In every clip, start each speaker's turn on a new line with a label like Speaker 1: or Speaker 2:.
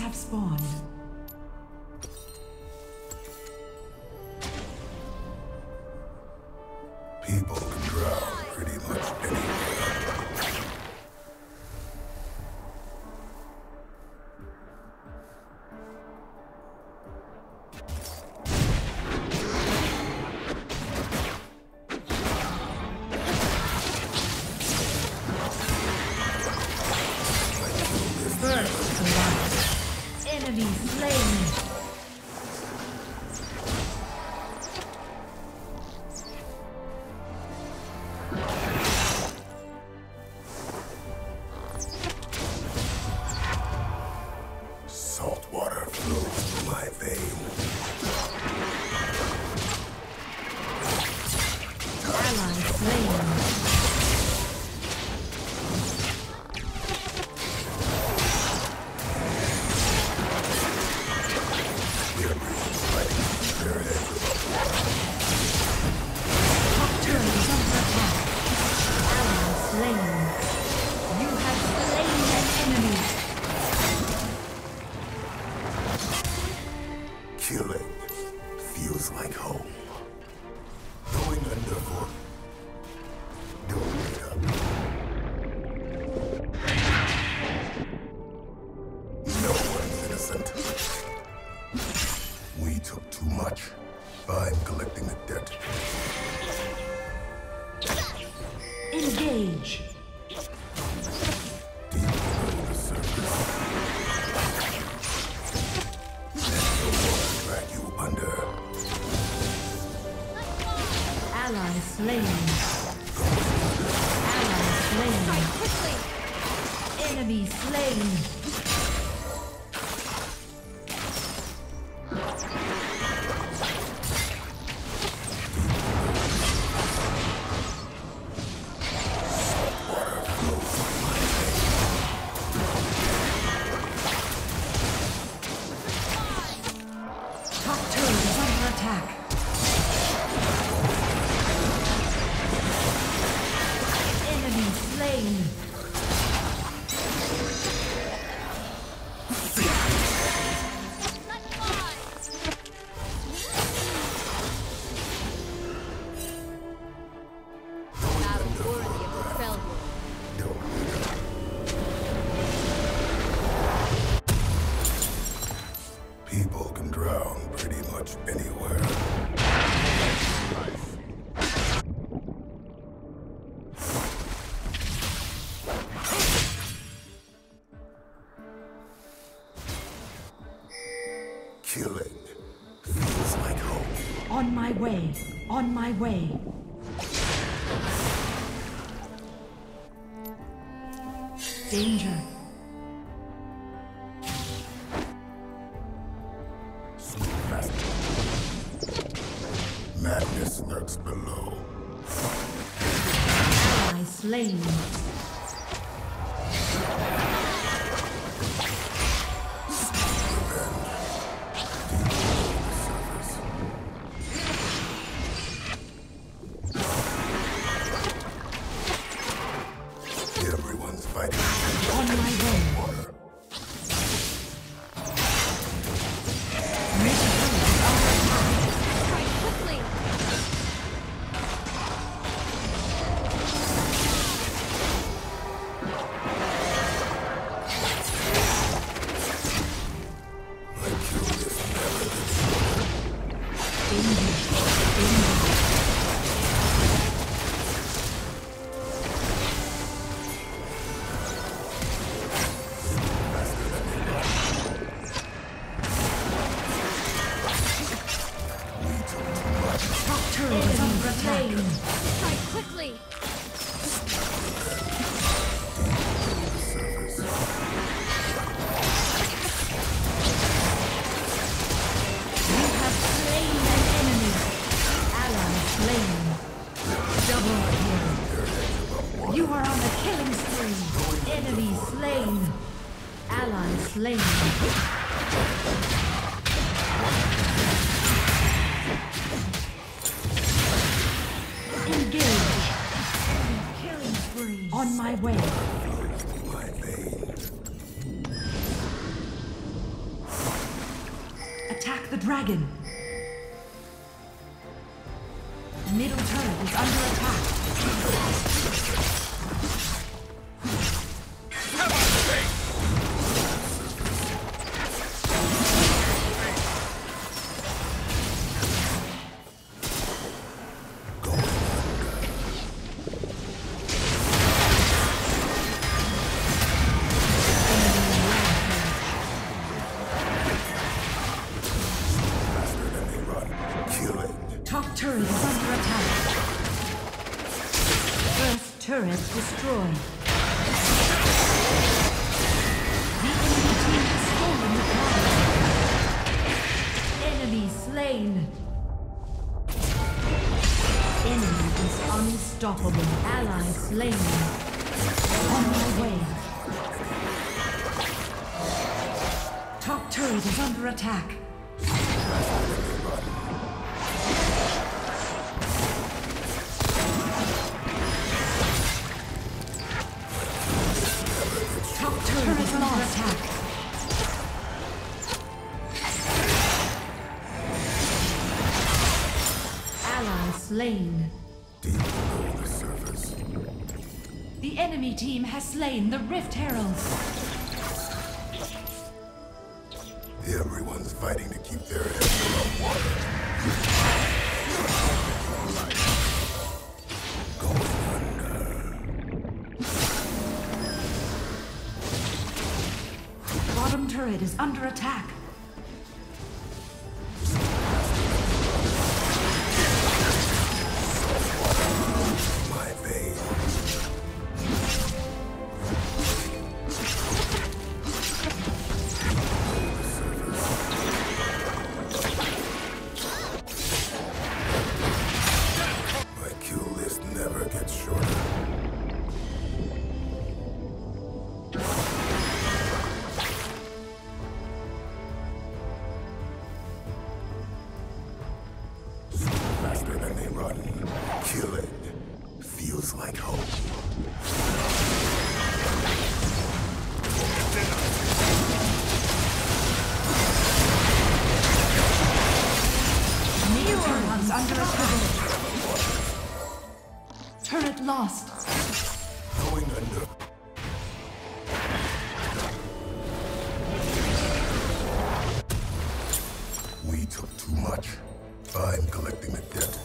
Speaker 1: Have spawned. On my way. Danger.
Speaker 2: Is Breeze.
Speaker 1: On my way. Attack
Speaker 2: the dragon. Middle turret is under attack. Turret is under attack. First turret destroyed. The enemy team has stolen the battle. Enemy slain. Enemy is unstoppable. Ally slain. On my way. Top turret is under attack. Has slain the Rift Heralds.
Speaker 1: Everyone's fighting to keep their heads above water. Going under.
Speaker 2: Bottom turret is under attack.
Speaker 1: Took too much. I'm collecting the debt.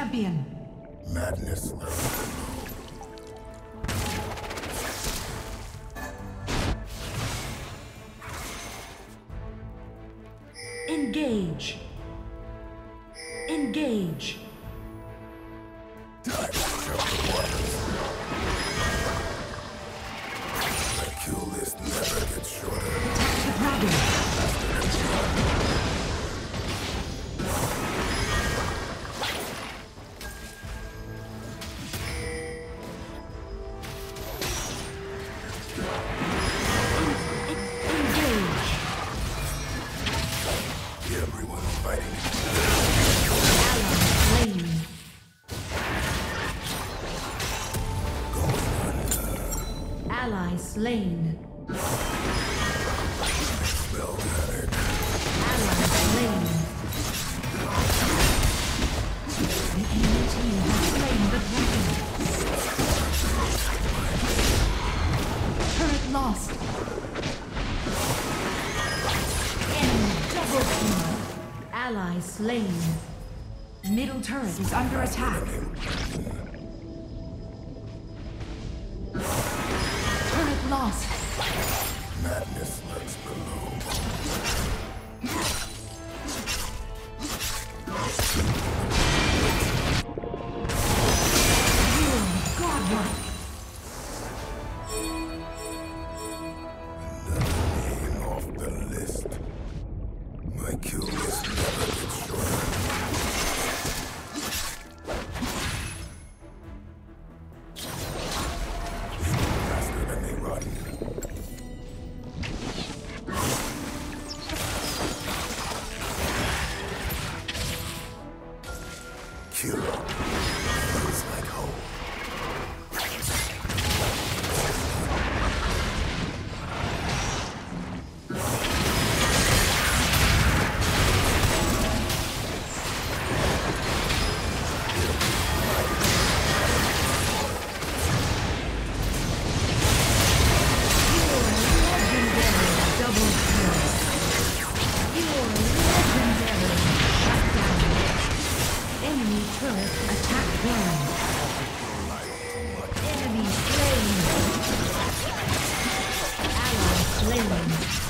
Speaker 2: Champion.
Speaker 1: Madness slain.
Speaker 2: Well done.
Speaker 1: Ally slain. The enemy team has slain the dragon. Turret lost. Enemy double kill. Ally slain. Middle turret is under attack. Thank you.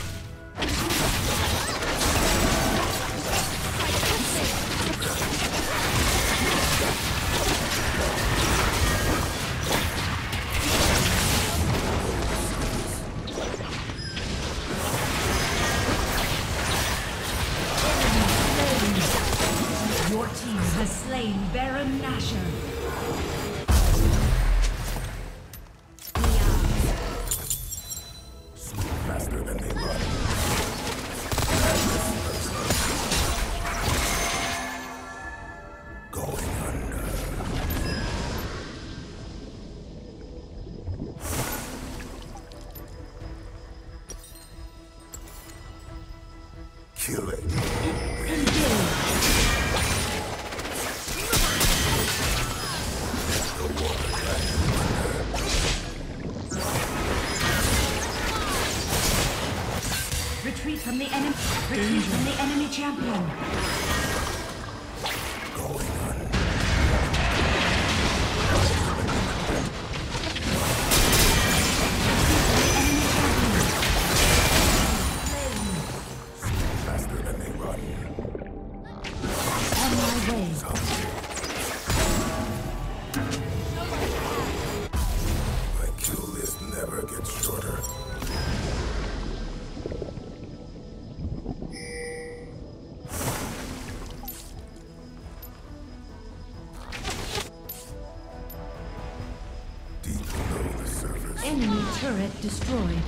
Speaker 1: Turret destroyed.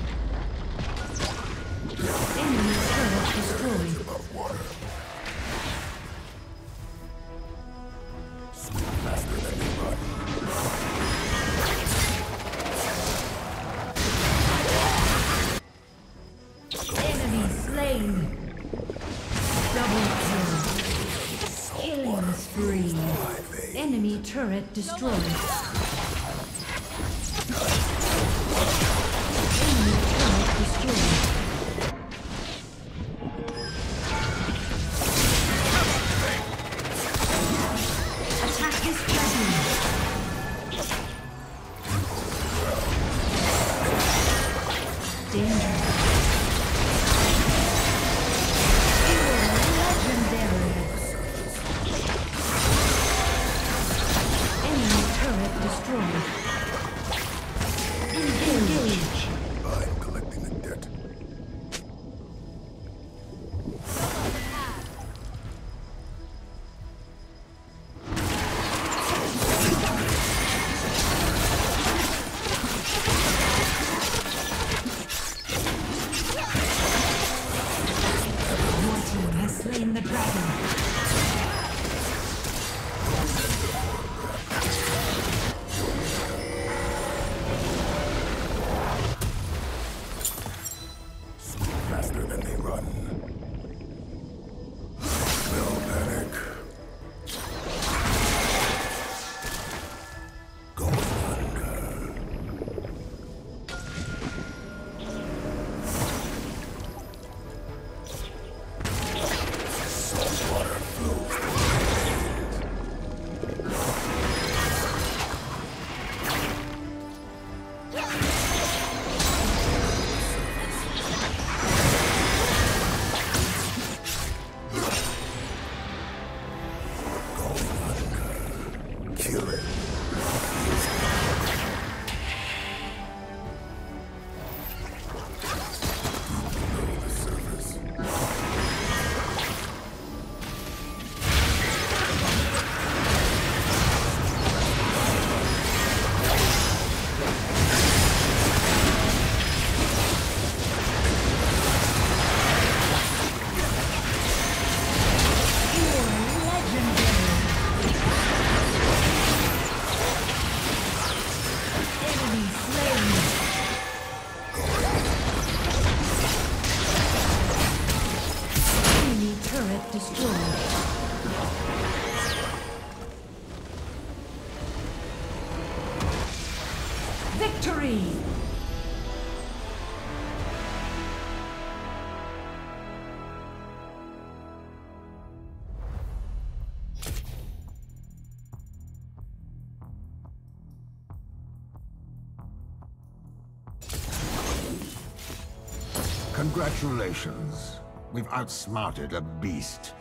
Speaker 1: Enemy turret destroyed. Enemy slain. Double kill. Killing spree. Enemy turret destroyed. Victory!
Speaker 3: Congratulations. We've outsmarted a beast.